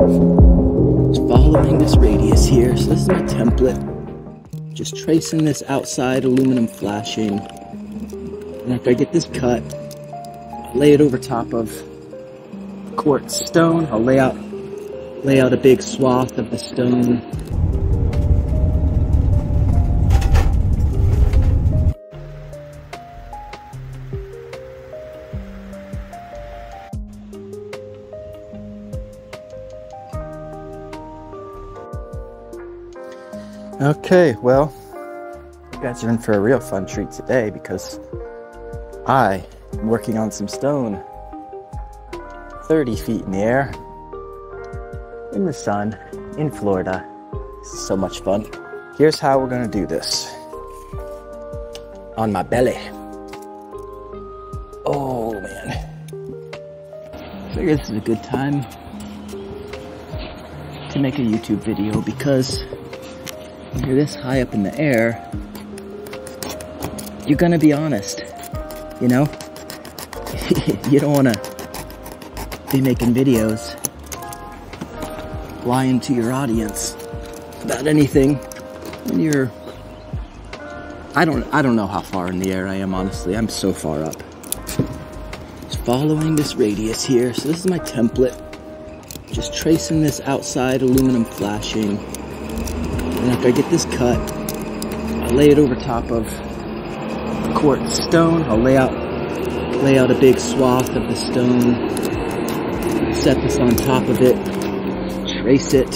Following this radius here. So this is my template. Just tracing this outside aluminum flashing. And after I get this cut, lay it over top of quartz stone. I'll lay out lay out a big swath of the stone. Okay, well, you guys are in for a real fun treat today because I am working on some stone 30 feet in the air in the sun in Florida. So much fun. Here's how we're gonna do this on my belly. Oh man. I figure this is a good time to make a YouTube video because when you're this high up in the air, you're gonna be honest, you know? you don't wanna be making videos lying to your audience about anything when you're I don't I don't know how far in the air I am honestly. I'm so far up. Just following this radius here. So this is my template. Just tracing this outside aluminum flashing. After I get this cut, I lay it over top of quartz stone. I'll lay out lay out a big swath of the stone. Set this on top of it trace it.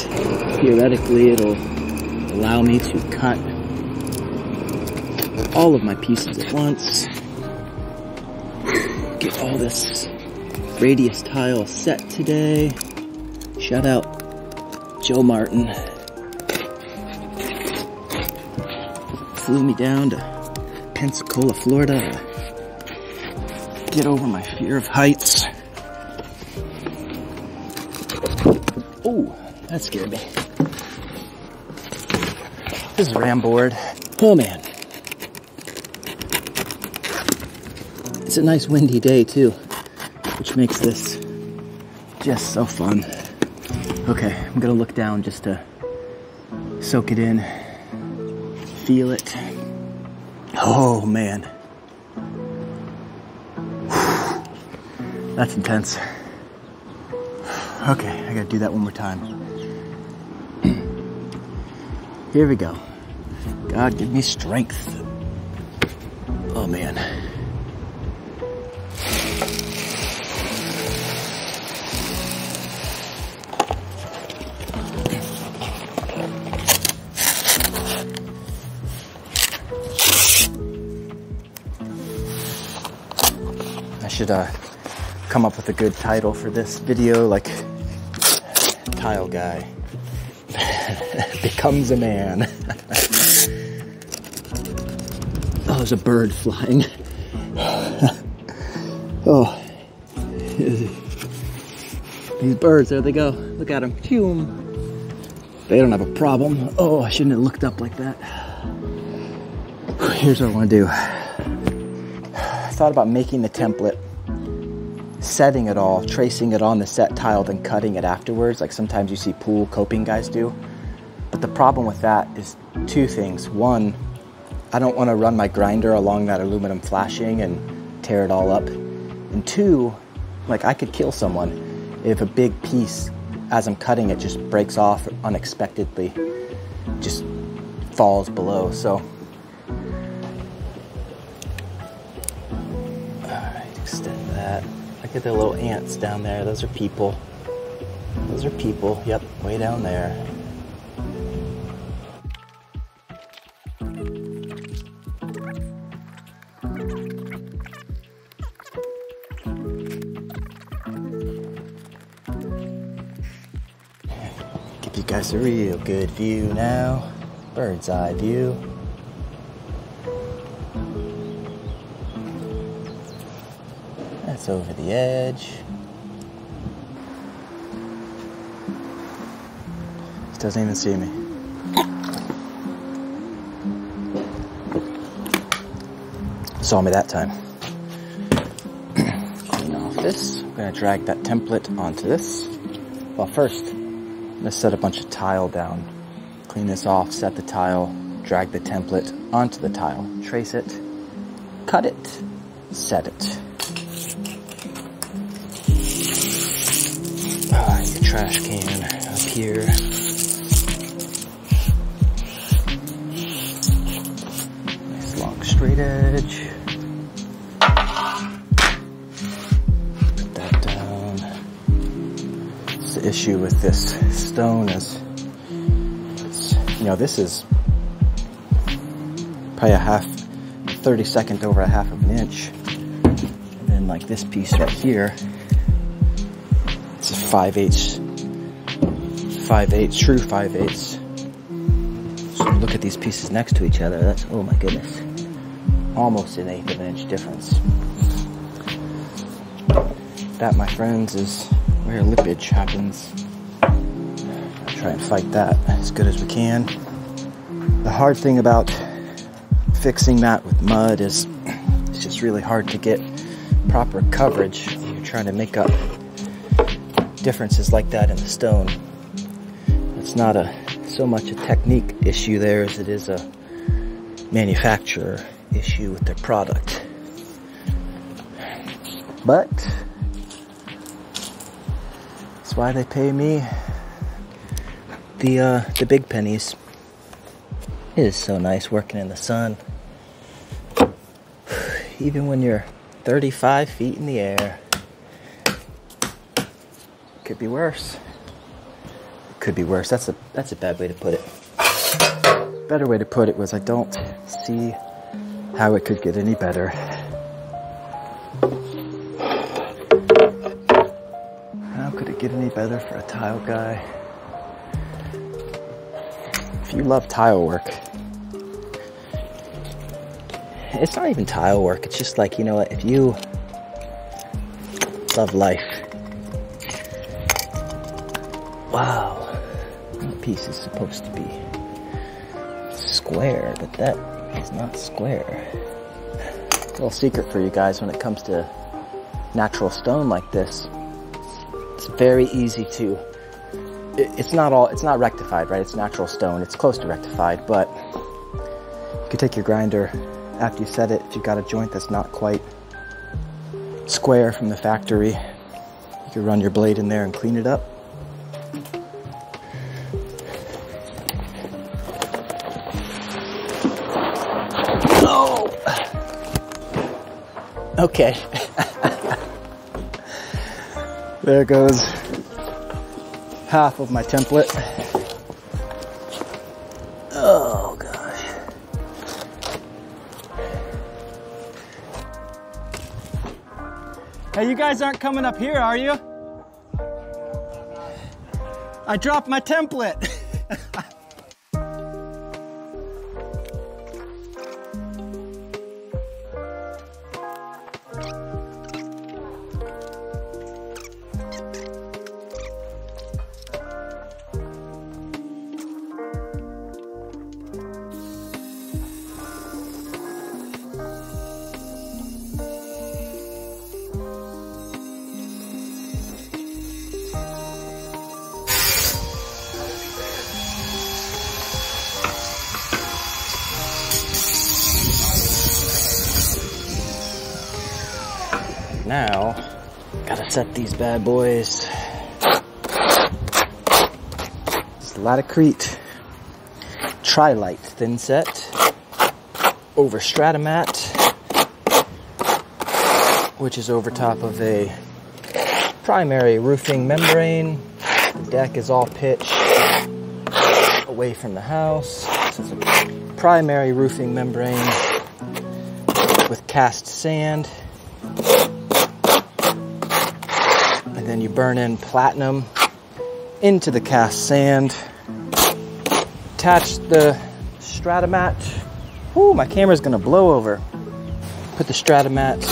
Theoretically, it'll allow me to cut all of my pieces at once. Get all this radius tile set today. Shout out Joe Martin. Flew me down to Pensacola, Florida to get over my fear of heights. Oh, that scared me. This is ram board. Oh man. It's a nice windy day too, which makes this just so fun. Okay, I'm gonna look down just to soak it in, feel it. Oh man. That's intense. Okay, I gotta do that one more time. Here we go. God, give me strength. Oh man. Should uh, come up with a good title for this video, like Tile Guy becomes a man. oh, there's a bird flying. oh, these birds, there they go. Look at them. They don't have a problem. Oh, I shouldn't have looked up like that. Here's what I want to do. Thought about making the template setting it all, tracing it on the set tile, then cutting it afterwards, like sometimes you see pool coping guys do. But the problem with that is two things. One, I don't want to run my grinder along that aluminum flashing and tear it all up. And two, like I could kill someone if a big piece, as I'm cutting it, just breaks off unexpectedly, just falls below. So, Look at the little ants down there. Those are people. Those are people. Yep, way down there. Give you guys a real good view now. Bird's eye view. That's over the edge. He doesn't even see me. Saw me that time. Clean off this. I'm gonna drag that template onto this. Well, first, gonna set a bunch of tile down. Clean this off, set the tile, drag the template onto the tile, trace it, cut it, set it. Trash can up here. Long straight edge. Put that down. The issue with this stone is, you know, this is probably a half, 32nd over a half of an inch. And then like this piece right here, it's a 5 eighths, 5 eighths, true 5 eighths. So look at these pieces next to each other. That's, oh my goodness, almost an eighth of an inch difference. That, my friends, is where lippage happens. I'll try and fight that as good as we can. The hard thing about fixing that with mud is it's just really hard to get proper coverage. You're trying to make up differences like that in the stone. Not a so much a technique issue there as it is a manufacturer issue with their product. But that's why they pay me the uh, the big pennies. It is so nice working in the sun. Even when you're 35 feet in the air. Could be worse. Could be worse. That's a that's a bad way to put it. Better way to put it was I don't see how it could get any better. How could it get any better for a tile guy? If you love tile work, it's not even tile work. It's just like, you know what, if you love life. Wow. Piece is supposed to be square, but that is not square. Little secret for you guys when it comes to natural stone like this. It's very easy to it's not all it's not rectified, right? It's natural stone. It's close to rectified, but you could take your grinder after you set it, if you've got a joint that's not quite square from the factory, you can run your blade in there and clean it up. Okay. there goes half of my template. Oh gosh. Hey, you guys aren't coming up here, are you? I dropped my template. set these bad boys. It's Laticrete Trilite thin set over Stratamat, which is over top of a primary roofing membrane. The deck is all pitched away from the house. This is a primary roofing membrane with cast sand. Then you burn in platinum into the cast sand. Attach the Stratamat. Ooh, my camera's gonna blow over. Put the Stratamat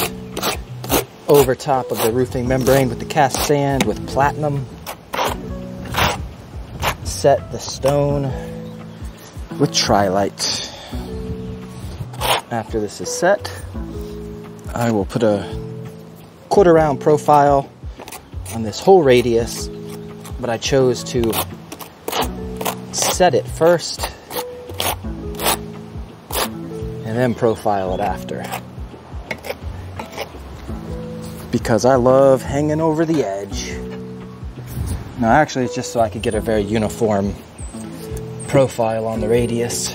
over top of the roofing membrane with the cast sand with platinum. Set the stone with Trilite. After this is set, I will put a quarter round profile on this whole radius, but I chose to set it first and then profile it after. Because I love hanging over the edge. No, actually, it's just so I could get a very uniform profile on the radius.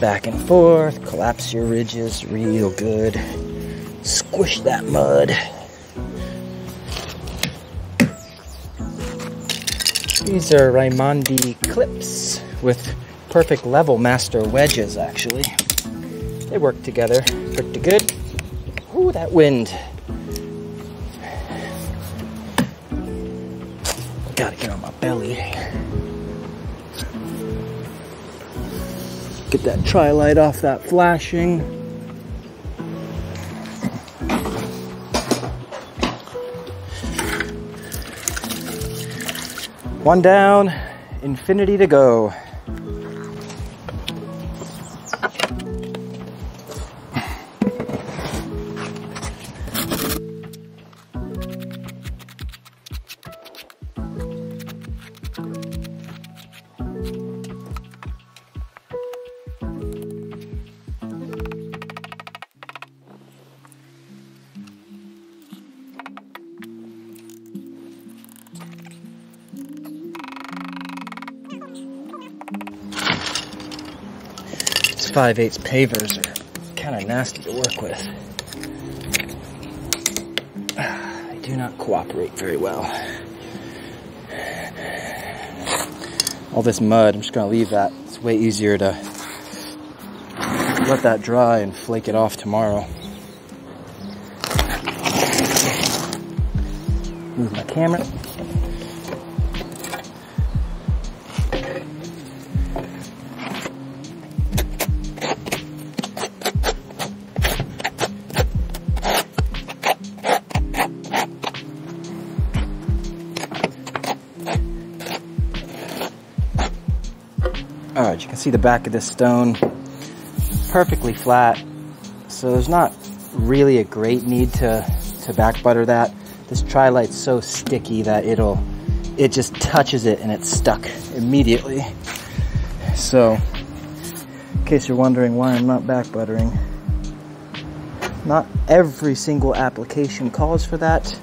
Back and forth, collapse your ridges real good. Squish that mud. These are Raimondi clips with perfect level master wedges, actually. They work together pretty good. Ooh, that wind. Gotta get on my belly. Get that Tri-Lite off that flashing. One down, infinity to go. 5 8 pavers are kind of nasty to work with. They do not cooperate very well. All this mud, I'm just going to leave that. It's way easier to let that dry and flake it off tomorrow. Move my camera. See the back of this stone perfectly flat. So there's not really a great need to, to back butter that. This Tri-Lite's so sticky that it'll, it just touches it and it's stuck immediately. So, in case you're wondering why I'm not back buttering, not every single application calls for that.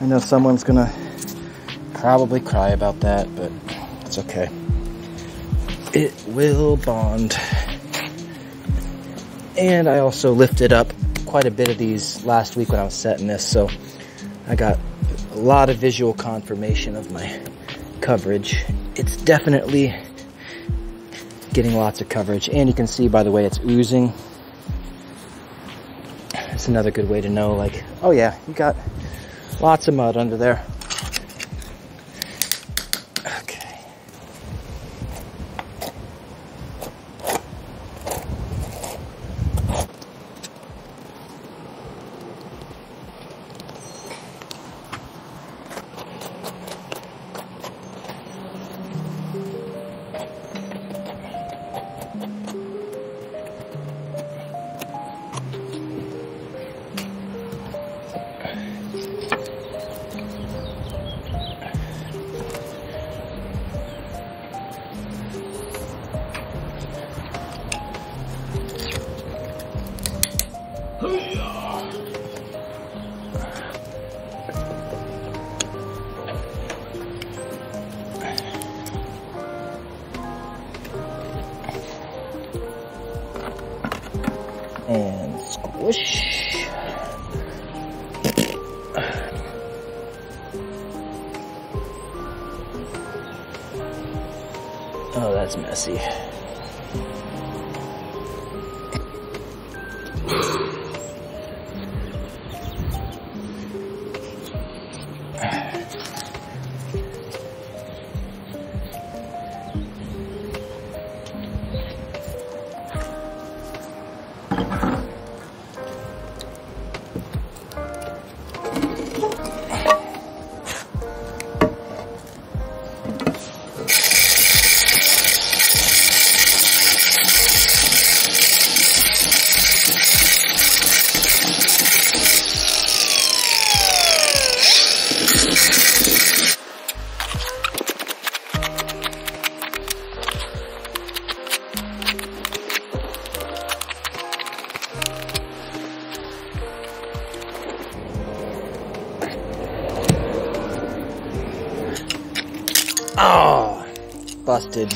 I know someone's gonna probably cry about that, but it's okay. It will bond. And I also lifted up quite a bit of these last week when I was setting this, so I got a lot of visual confirmation of my coverage. It's definitely getting lots of coverage, and you can see by the way it's oozing. It's another good way to know, like, oh yeah, you got lots of mud under there. That's messy. Oh, busted.